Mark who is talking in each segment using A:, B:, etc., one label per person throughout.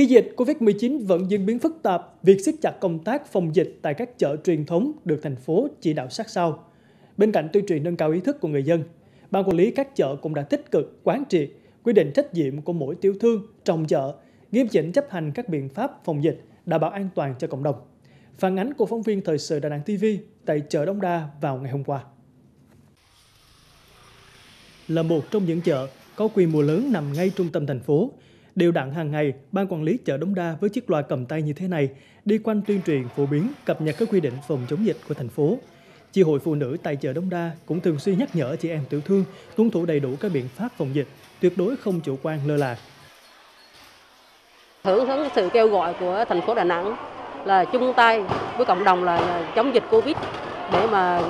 A: Khi dịch COVID-19 vẫn diễn biến phức tạp, việc siết chặt công tác phòng dịch tại các chợ truyền thống được thành phố chỉ đạo sát sao. Bên cạnh tuyên truyền nâng cao ý thức của người dân, ban quản lý các chợ cũng đã tích cực quán triệt quy định trách nhiệm của mỗi tiểu thương trong chợ, nghiêm chỉnh chấp hành các biện pháp phòng dịch, đảm bảo an toàn cho cộng đồng. Phản ánh của phóng viên thời sự Đà Nẵng TV tại chợ Đông Đa vào ngày hôm qua. Là một trong những chợ có quy mô lớn nằm ngay trung tâm thành phố, Đều đặn hàng ngày, ban quản lý chợ Đống Đa với chiếc loa cầm tay như thế này đi quanh tuyên truyền phổ biến cập nhật các quy định phòng chống dịch của thành phố. Chi hội phụ nữ tại chợ Đống Đa cũng thường xuyên nhắc nhở chị em tiểu thương tuân thủ đầy đủ các biện pháp phòng dịch, tuyệt đối không chủ quan lơ là.
B: Hưởng ứng sự kêu gọi của thành phố Đà Nẵng là chung tay với cộng đồng là chống dịch Covid để mà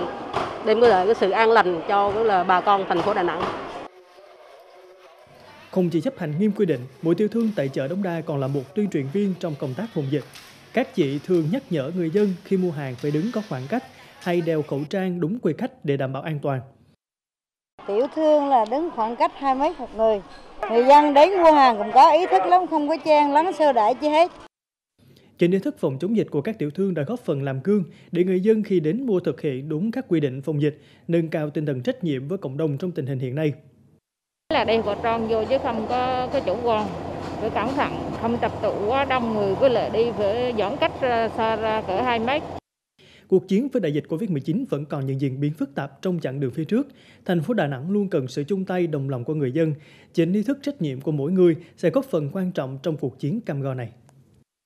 B: đem lại cái sự an lành cho là bà con thành phố Đà Nẵng.
A: Không chỉ chấp hành nghiêm quy định, mỗi tiểu thương tại chợ Đống Đa còn là một tuyên truyền viên trong công tác phòng dịch. Các chị thường nhắc nhở người dân khi mua hàng phải đứng có khoảng cách hay đeo khẩu trang đúng quy cách để đảm bảo an toàn.
C: Tiểu thương là đứng khoảng cách 2 mét một người. Người dân đến mua hàng cũng có ý thức lắm, không có chen lắng sơ đãi chi hết.
A: Chính ý thức phòng chống dịch của các tiểu thương đã góp phần làm gương để người dân khi đến mua thực hiện đúng các quy định phòng dịch, nâng cao tinh thần trách nhiệm với cộng đồng trong tình hình hiện nay
D: là đem khẩu trang vô chứ không có có chủ quan phải cẩn thận, không tập tụ quá đông người với lại đi phải giãn cách xa ra cỡ 2 mét
A: Cuộc chiến với đại dịch Covid-19 vẫn còn những diễn biến phức tạp trong chặng đường phía trước. Thành phố Đà Nẵng luôn cần sự chung tay, đồng lòng của người dân. Chính ý thức trách nhiệm của mỗi người sẽ góp phần quan trọng trong cuộc chiến cam go này.